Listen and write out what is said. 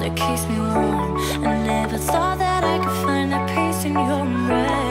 that keeps me warm. I never thought that I could find that peace in your embrace.